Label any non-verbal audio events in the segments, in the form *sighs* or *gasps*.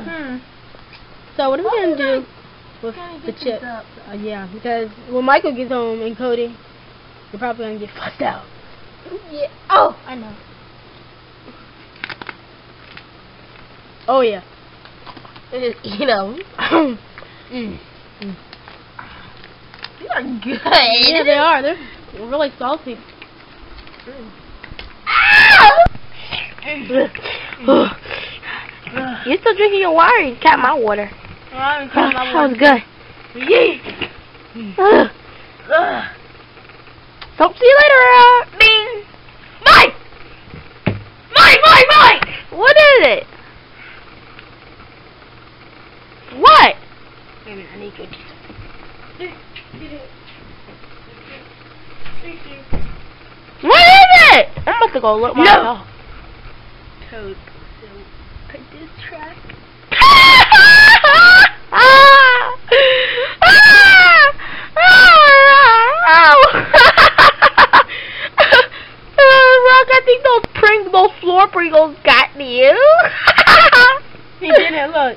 Hmm. So what are we Oh, gonna do with the get these chip? Uh, yeah, because when Michael gets home and Cody, they're probably gonna get fucked out. Yeah. Oh, I know. Oh yeah. Just eat them. mm. You are good. *laughs* Yeah, they are. They're really salty. *laughs* *sighs* *laughs* You're still drinking your water. You capped my water. that that was good. Ugh. Don't see you later, uh, Bing. Mike! Mike, Mike, Mike! What is it? What? Wait a minute, I need good. What is it? I'm about to go look No. myself. Code. So, this track. *laughs* *laughs* Rock, I think those pring, those floor Pringles got you. *laughs* He did it. Look.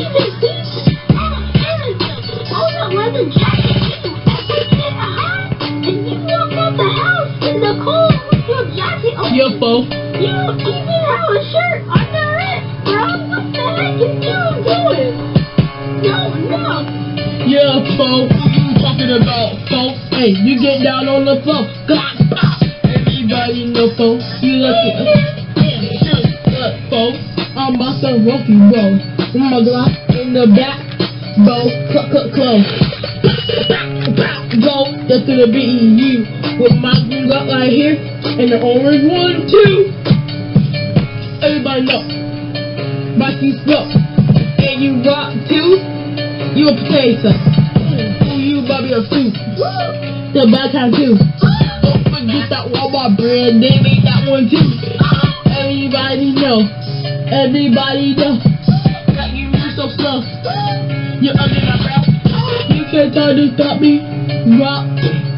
jacket on. Yo, fo. You even have a shirt under it, bro. What the heck is you doing? No, no. Yeah, fo. What you talking about, fo? Hey, you get down on the floor. God, pop. Everybody know, fo. You look at Look, fo. I'm about to rock you, bro. With my Glock in the back, bro. Cut, cut, close. Go, that's gonna be you. With my Glock right here, and the orange one, too. Everybody know. You slow. And you rock, too. You a potato. Ooh, you Bobby a soup. The bad time too. Don't forget that Walmart bread. They made that one too. Everybody know. Everybody know. That you move so slow. You're under my breath. You can't try to stop me. Rock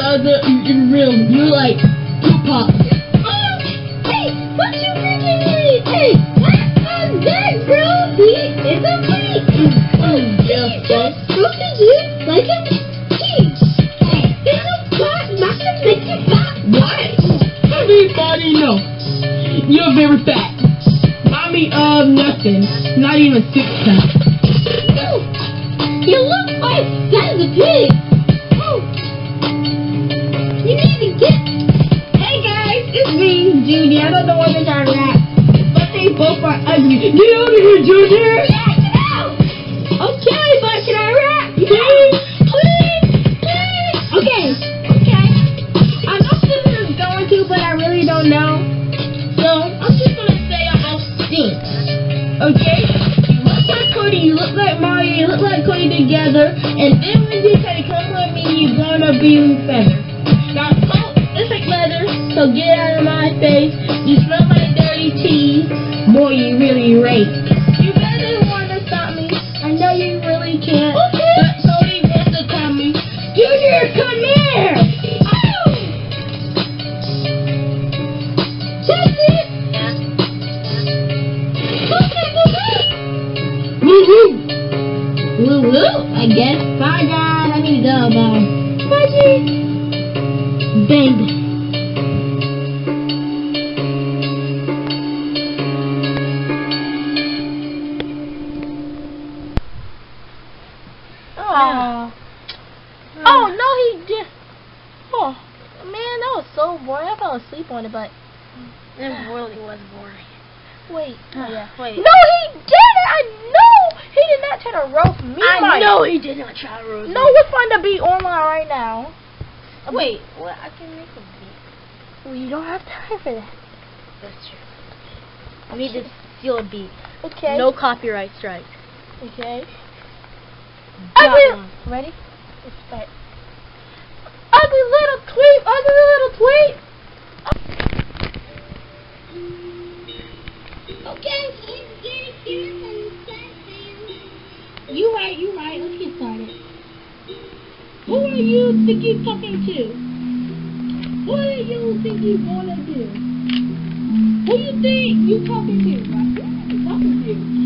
I bet that leather is is real. You like Tupac. Oh, hey, what you freaking mean? Hey, what? not good, bro. He is a freak. Oh, yeah. Look at you like a. This is part not to make you fat. What? Everybody know. You're very fat. Mommy of nothing. Not even six pack. Are ugly. Uh, get out of here, Junior! Yeah, get out. Okay, but can I rap? Please, please, please. Okay, okay. I know this is going to, but I really don't know. So I'm just gonna say I'm all stink. Okay? You look like Cody, you look like Mario, you look like Cody together, and then when you try to come with me, you're gonna be feathered. Now, oh, coat is like leather, so get out of my face. You smell like dirty cheese. Boy, you really rake. You better wanna stop me. I know you really can't. Okay. But Cody wants to call me. Junior, come here! Oh! That's it! Woo woo! Woo woo, I guess. Bye guys, I need to go. Bye. Bye. Bang. Oh. Oh, I Mike. did not try to roast No, we're fun to beat online right now. Wait, what? I can make a beat. Well, you don't have time for that. That's true. I need to steal a beat. Okay. No copyright strike. Okay. Got Ugly. one. Ready? Let's start. Ugly little tweet. Ugly little tweet. Okay, you right, you you think you talking to? What do you think you wanna do? Who you think you talking to? Right? Talking to.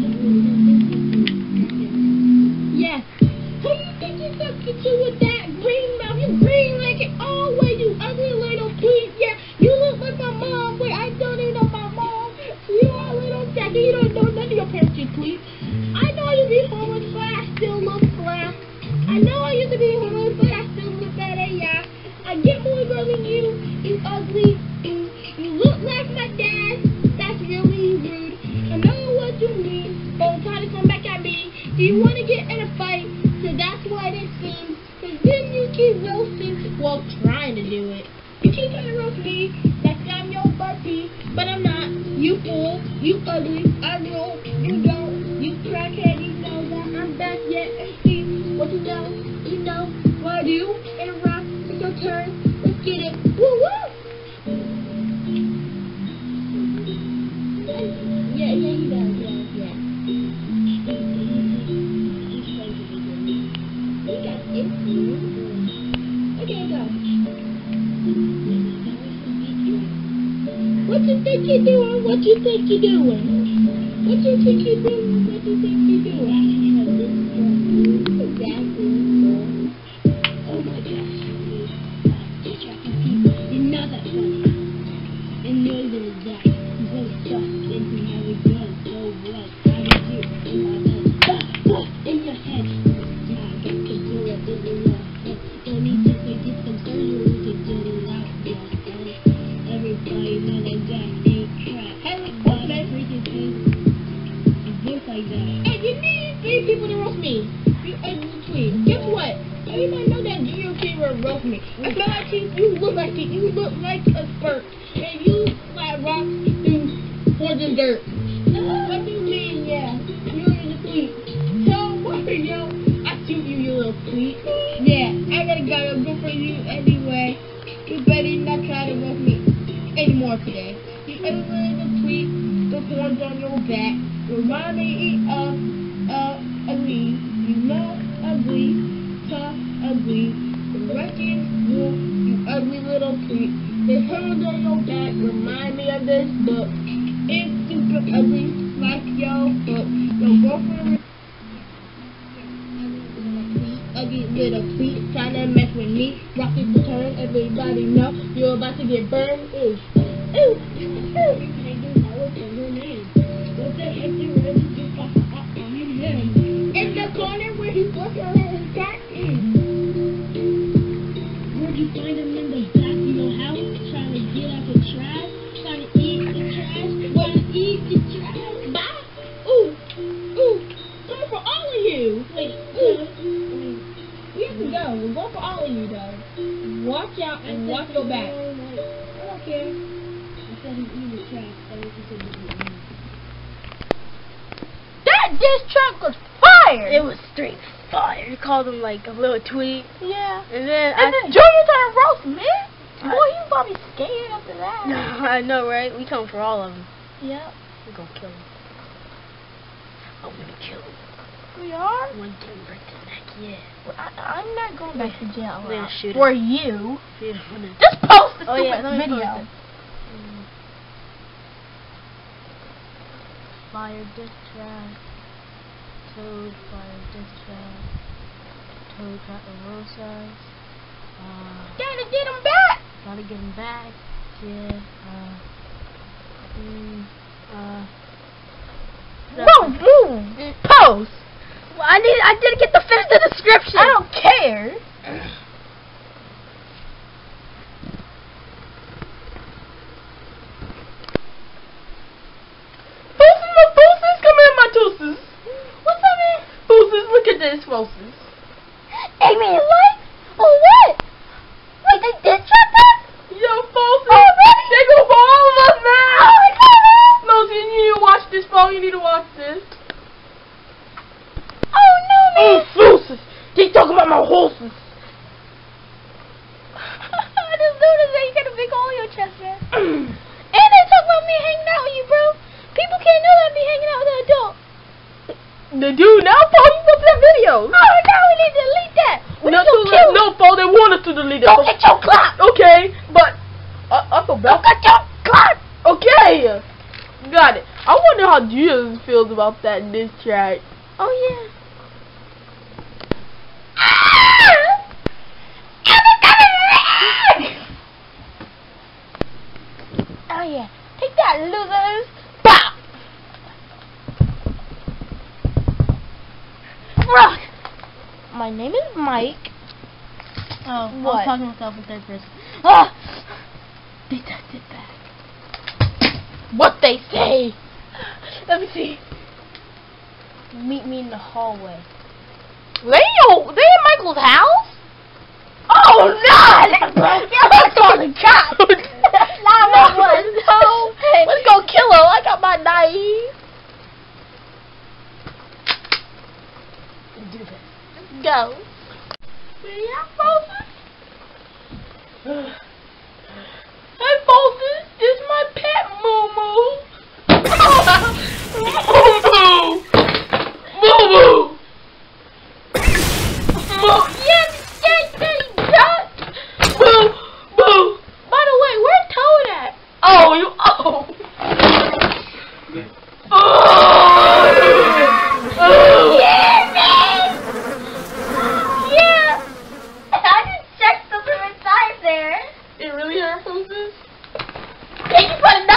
Do it. You keep trying to roast me like I'm your buddy, but I'm not. You fool, you ugly, I know, you don't, you crackhead, you know that I'm back yet. And see what you know, you know what I do. Interrupt, it's your turn, let's get it. Woo woo! Yeah, yeah, he does, yeah, yeah. Okay, go. What you think you're doing? What you think you're doing? What you think you're doing? What you think you're doing? Exactly. Poison dirt. What do you mean? Yeah. You're in the tweet. So what, yo? I shoot you, you little tweet. Yeah. I gotta go good for you anyway. You better not try to roast me anymore today. You ever in the tweet, the horns on your back, remind me of, uh, ugly. You know, ugly, tough, ugly. The wrecking wolf, you ugly little tweet. The horns on your back remind me of this book. It's super ugly, like your book. Your girlfriend ugly little tweet trying to mess with me. Rocket turn, everybody know you're about to get burned. Ooh, ooh, What called him like a little tweet. yeah. And then And I then Junior trying to roast me. Boy, you probably scared after that. *laughs* I know, right? We come for all of them. Yep. We're gonna kill him. I'm gonna kill him. We are. One can break his neck, yeah. Well, I, I'm not going back to jail. They're gonna shoot him. For you. Just post the Oh, stupid yeah, video. Fire diss track. Toad, fire diss track. Toad got the rosas. Uh, Gotta get him back. gotta get him back. Yeah. Uh. Mm, uh. Whoa, boom. Post. I need. I didn't get to finish the description. I don't care. *clears throat* Bosses, my bosses, come here, my toasters. What's up, man? Bosses, look at this, bosses. Hey, man, what? Oh, what? Wait, they did trap us? Yo, bosses. Oh, really? They go for all of us, man. Oh, my God, man. No, see, you need to watch this, bro. You need to watch this. Oh, no, man. Oh, bosses. They talking about my horses. I just noticed that you got a big hole in your chest, man. And they talk about me hanging out with you, bro. People can't know that me hanging out with an adult. They dude, now, Paul. You up that video. Oh, no, we need to delete that. We no, to kill no, Paul. They want us to delete it. Go get your clock. Okay, but I, I feel Go bad. get your clock. Okay, got it. I wonder how Jesus feels about that in this track. Oh, yeah. Oh yeah, take that, losers! Pow! Rock! My Mike. Oh, What? I'm talking to myself in third person. Ah! *gasps* Detective back. What they say? Let me see. Meet me in the hallway. They in, they in Michael's house? Oh no! *laughs* Let's call the cops. One one. No. Let's go kill him. I got my knife. Do this. Go. Yeah, Moses. *sighs* Hey, Moses, this my It really hurt, Moses?